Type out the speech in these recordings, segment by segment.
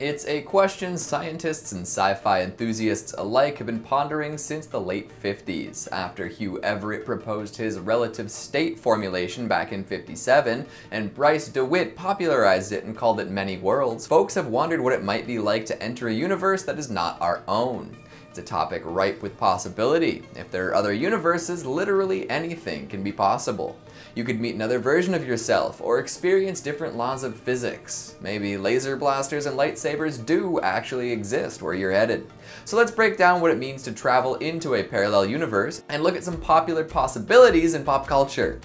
It's a question scientists and sci-fi enthusiasts alike have been pondering since the late 50s, after Hugh Everett proposed his relative state formulation back in 57, and Bryce DeWitt popularized it and called it many worlds. Folks have wondered what it might be like to enter a universe that is not our own. It's a topic ripe with possibility. If there are other universes, literally anything can be possible. You could meet another version of yourself, or experience different laws of physics. Maybe laser blasters and lightsabers do actually exist where you're headed. So let's break down what it means to travel into a parallel universe, and look at some popular possibilities in pop culture.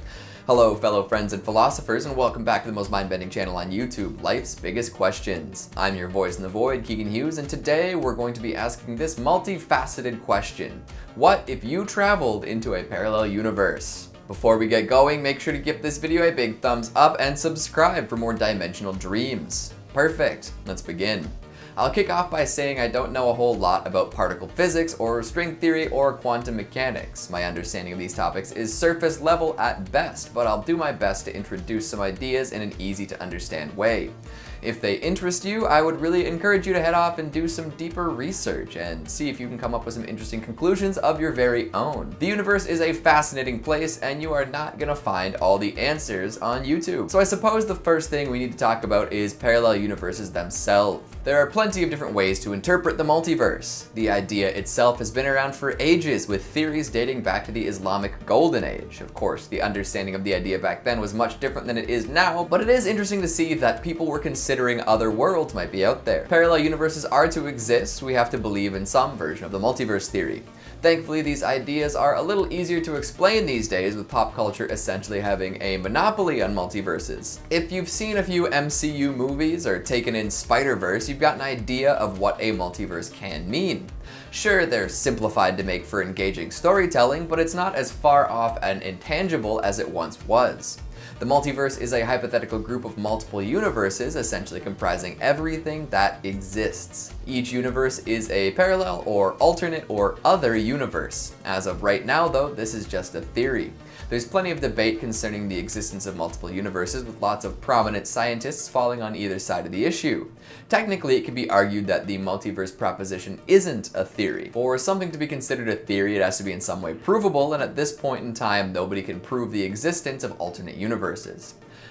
Hello, fellow friends and philosophers, and welcome back to the most mind-bending channel on YouTube, Life's Biggest Questions. I'm your voice in the void, Keegan Hughes, and today we're going to be asking this multifaceted question. What if you traveled into a parallel universe? Before we get going, make sure to give this video a big thumbs up and subscribe for more dimensional dreams. Perfect, let's begin. I'll kick off by saying I don't know a whole lot about particle physics or string theory or quantum mechanics. My understanding of these topics is surface level at best, but I'll do my best to introduce some ideas in an easy to understand way. If they interest you, I would really encourage you to head off and do some deeper research and see if you can come up with some interesting conclusions of your very own. The universe is a fascinating place and you are not gonna find all the answers on YouTube. So I suppose the first thing we need to talk about is parallel universes themselves. There are plenty of different ways to interpret the multiverse. The idea itself has been around for ages with theories dating back to the Islamic Golden Age. Of course, the understanding of the idea back then was much different than it is now, but it is interesting to see that people were considering other worlds might be out there. Parallel universes are to exist, we have to believe in some version of the multiverse theory. Thankfully, these ideas are a little easier to explain these days with pop culture essentially having a monopoly on multiverses. If you've seen a few MCU movies or taken in Spider-Verse, you've got an idea of what a multiverse can mean. Sure, they're simplified to make for engaging storytelling, but it's not as far off and intangible as it once was. The multiverse is a hypothetical group of multiple universes, essentially comprising everything that exists. Each universe is a parallel or alternate or other universe. As of right now though, this is just a theory. There's plenty of debate concerning the existence of multiple universes, with lots of prominent scientists falling on either side of the issue. Technically, it can be argued that the multiverse proposition isn't a theory. For something to be considered a theory, it has to be in some way provable, and at this point in time, nobody can prove the existence of alternate universes.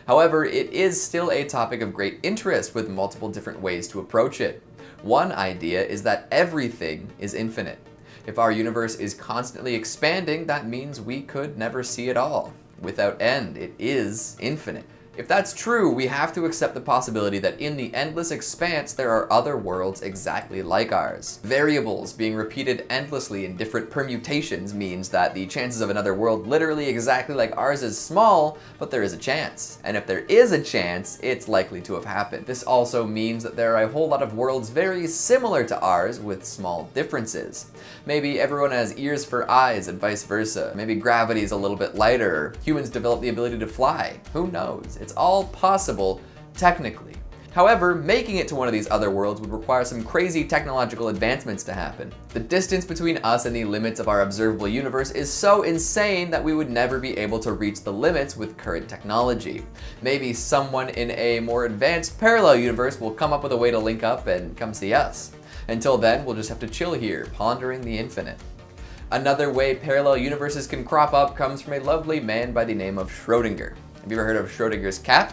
However, it is still a topic of great interest with multiple different ways to approach it. One idea is that everything is infinite. If our universe is constantly expanding, that means we could never see it all. Without end, it is infinite. If that's true, we have to accept the possibility that in the endless expanse there are other worlds exactly like ours. Variables being repeated endlessly in different permutations means that the chances of another world literally exactly like ours is small, but there is a chance. And if there is a chance, it's likely to have happened. This also means that there are a whole lot of worlds very similar to ours with small differences. Maybe everyone has ears for eyes and vice versa. Maybe gravity is a little bit lighter. Humans develop the ability to fly. Who knows? It's all possible, technically. However, making it to one of these other worlds would require some crazy technological advancements to happen. The distance between us and the limits of our observable universe is so insane that we would never be able to reach the limits with current technology. Maybe someone in a more advanced parallel universe will come up with a way to link up and come see us. Until then, we'll just have to chill here, pondering the infinite. Another way parallel universes can crop up comes from a lovely man by the name of Schrodinger. Have you ever heard of Schrodinger's cat?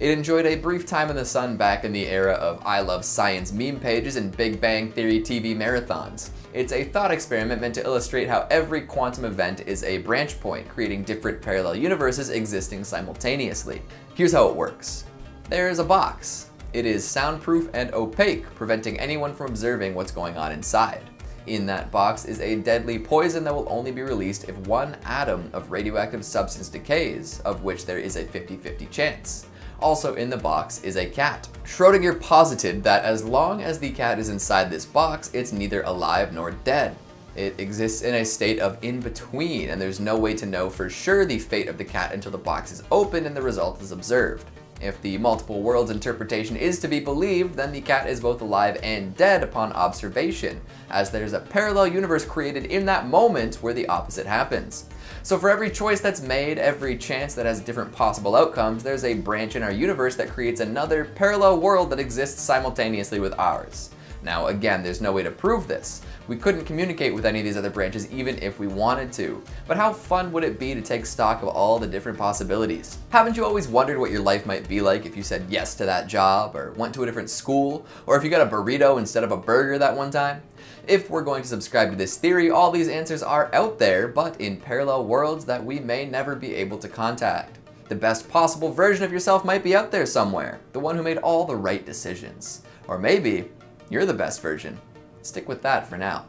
It enjoyed a brief time in the sun back in the era of I Love Science meme pages and Big Bang Theory TV marathons. It's a thought experiment meant to illustrate how every quantum event is a branch point, creating different parallel universes existing simultaneously. Here's how it works. There's a box. It is soundproof and opaque, preventing anyone from observing what's going on inside. In that box is a deadly poison that will only be released if one atom of radioactive substance decays, of which there is a 50-50 chance. Also in the box is a cat. Schrodinger posited that as long as the cat is inside this box, it's neither alive nor dead. It exists in a state of in-between, and there's no way to know for sure the fate of the cat until the box is opened and the result is observed. If the multiple worlds interpretation is to be believed, then the cat is both alive and dead upon observation, as there's a parallel universe created in that moment where the opposite happens. So for every choice that's made, every chance that has different possible outcomes, there's a branch in our universe that creates another parallel world that exists simultaneously with ours. Now again, there's no way to prove this. We couldn't communicate with any of these other branches even if we wanted to. But how fun would it be to take stock of all the different possibilities? Haven't you always wondered what your life might be like if you said yes to that job, or went to a different school, or if you got a burrito instead of a burger that one time? If we're going to subscribe to this theory, all these answers are out there, but in parallel worlds that we may never be able to contact. The best possible version of yourself might be out there somewhere, the one who made all the right decisions. Or maybe you're the best version. Stick with that for now.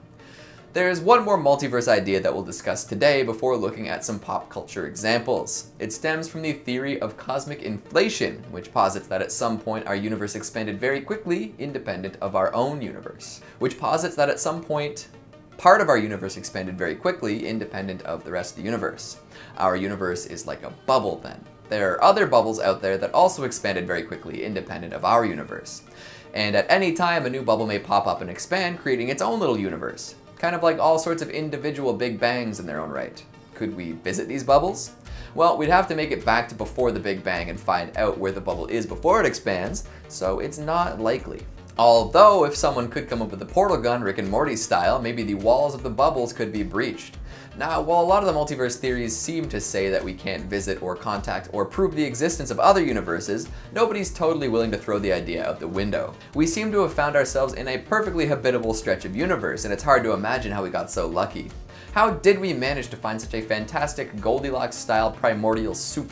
There's one more multiverse idea that we'll discuss today before looking at some pop culture examples. It stems from the theory of cosmic inflation, which posits that at some point our universe expanded very quickly, independent of our own universe. Which posits that at some point, part of our universe expanded very quickly, independent of the rest of the universe. Our universe is like a bubble then. There are other bubbles out there that also expanded very quickly, independent of our universe and at any time a new bubble may pop up and expand, creating its own little universe. Kind of like all sorts of individual Big Bangs in their own right. Could we visit these bubbles? Well, we'd have to make it back to before the Big Bang and find out where the bubble is before it expands, so it's not likely. Although, if someone could come up with a portal gun Rick and Morty style, maybe the walls of the bubbles could be breached. Now, while a lot of the multiverse theories seem to say that we can't visit or contact or prove the existence of other universes, nobody's totally willing to throw the idea out the window. We seem to have found ourselves in a perfectly habitable stretch of universe, and it's hard to imagine how we got so lucky. How did we manage to find such a fantastic Goldilocks-style primordial soup?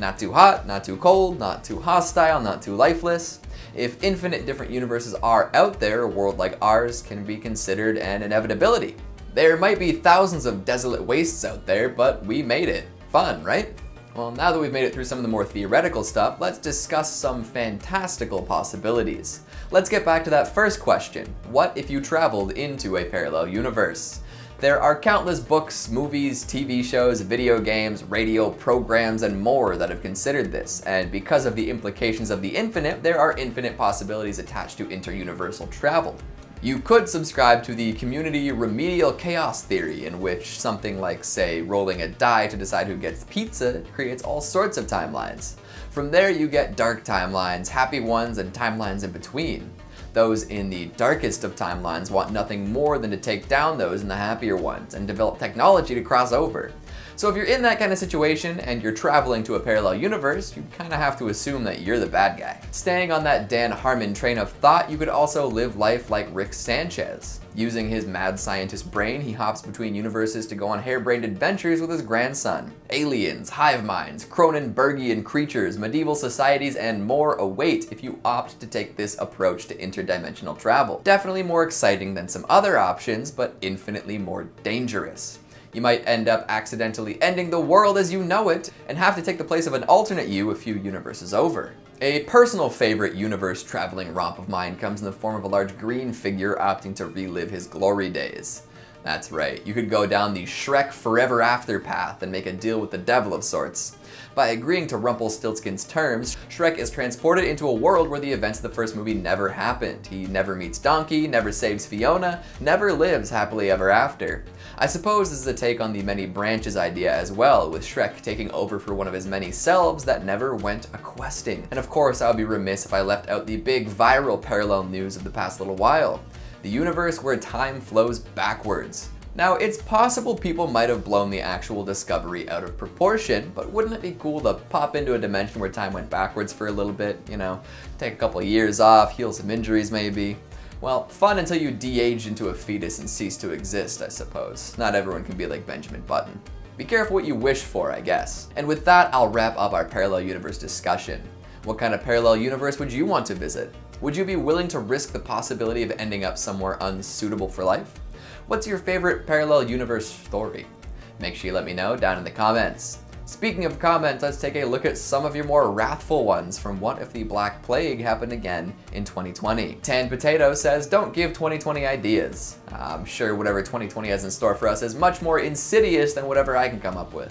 Not too hot, not too cold, not too hostile, not too lifeless. If infinite different universes are out there, a world like ours can be considered an inevitability. There might be thousands of desolate wastes out there, but we made it. Fun, right? Well, now that we've made it through some of the more theoretical stuff, let's discuss some fantastical possibilities. Let's get back to that first question. What if you traveled into a parallel universe? There are countless books, movies, TV shows, video games, radio programs, and more that have considered this, and because of the implications of the infinite, there are infinite possibilities attached to interuniversal travel. You could subscribe to the community remedial chaos theory, in which something like, say, rolling a die to decide who gets pizza creates all sorts of timelines. From there you get dark timelines, happy ones, and timelines in between. Those in the darkest of timelines want nothing more than to take down those in the happier ones and develop technology to cross over. So if you're in that kind of situation and you're traveling to a parallel universe, you kind of have to assume that you're the bad guy. Staying on that Dan Harmon train of thought, you could also live life like Rick Sanchez. Using his mad scientist brain, he hops between universes to go on harebrained adventures with his grandson. Aliens, hive minds, Cronenbergian creatures, medieval societies, and more await if you opt to take this approach to interdimensional travel. Definitely more exciting than some other options, but infinitely more dangerous. You might end up accidentally ending the world as you know it, and have to take the place of an alternate you a few universes over. A personal favorite universe traveling romp of mine comes in the form of a large green figure opting to relive his glory days. That's right, you could go down the Shrek Forever After path and make a deal with the devil of sorts. By agreeing to Rumpelstiltskin's terms, Shrek is transported into a world where the events of the first movie never happened. He never meets Donkey, never saves Fiona, never lives happily ever after. I suppose this is a take on the many branches idea as well, with Shrek taking over for one of his many selves that never went a-questing. And of course, I would be remiss if I left out the big viral parallel news of the past little while the universe where time flows backwards. Now, it's possible people might have blown the actual discovery out of proportion, but wouldn't it be cool to pop into a dimension where time went backwards for a little bit, you know, take a couple of years off, heal some injuries maybe? Well, fun until you de-age into a fetus and cease to exist, I suppose. Not everyone can be like Benjamin Button. Be careful what you wish for, I guess. And with that, I'll wrap up our parallel universe discussion. What kind of parallel universe would you want to visit? Would you be willing to risk the possibility of ending up somewhere unsuitable for life? What's your favorite parallel universe story? Make sure you let me know down in the comments. Speaking of comments, let's take a look at some of your more wrathful ones from What If the Black Plague Happened Again in 2020. Tan Potato says, don't give 2020 ideas. I'm sure whatever 2020 has in store for us is much more insidious than whatever I can come up with.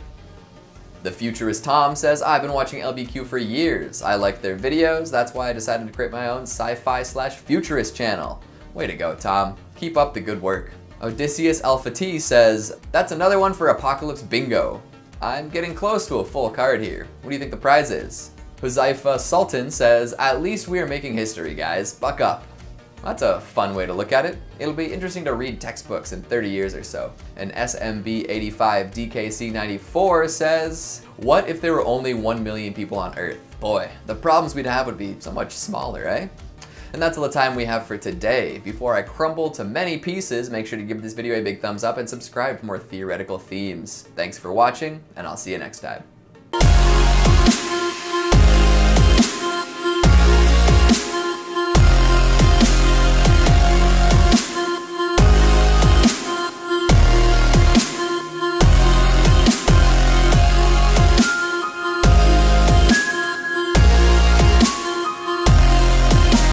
The Futurist Tom says, I've been watching LBQ for years. I like their videos, that's why I decided to create my own sci-fi slash futurist channel. Way to go, Tom. Keep up the good work. Odysseus Alpha T says, That's another one for Apocalypse Bingo. I'm getting close to a full card here. What do you think the prize is? Huzaifa Sultan says, At least we are making history, guys. Buck up. That's a fun way to look at it. It'll be interesting to read textbooks in 30 years or so. And SMB85 DKC94 says, What if there were only 1 million people on Earth? Boy, the problems we'd have would be so much smaller, eh? And that's all the time we have for today. Before I crumble to many pieces, make sure to give this video a big thumbs up and subscribe for more theoretical themes. Thanks for watching, and I'll see you next time.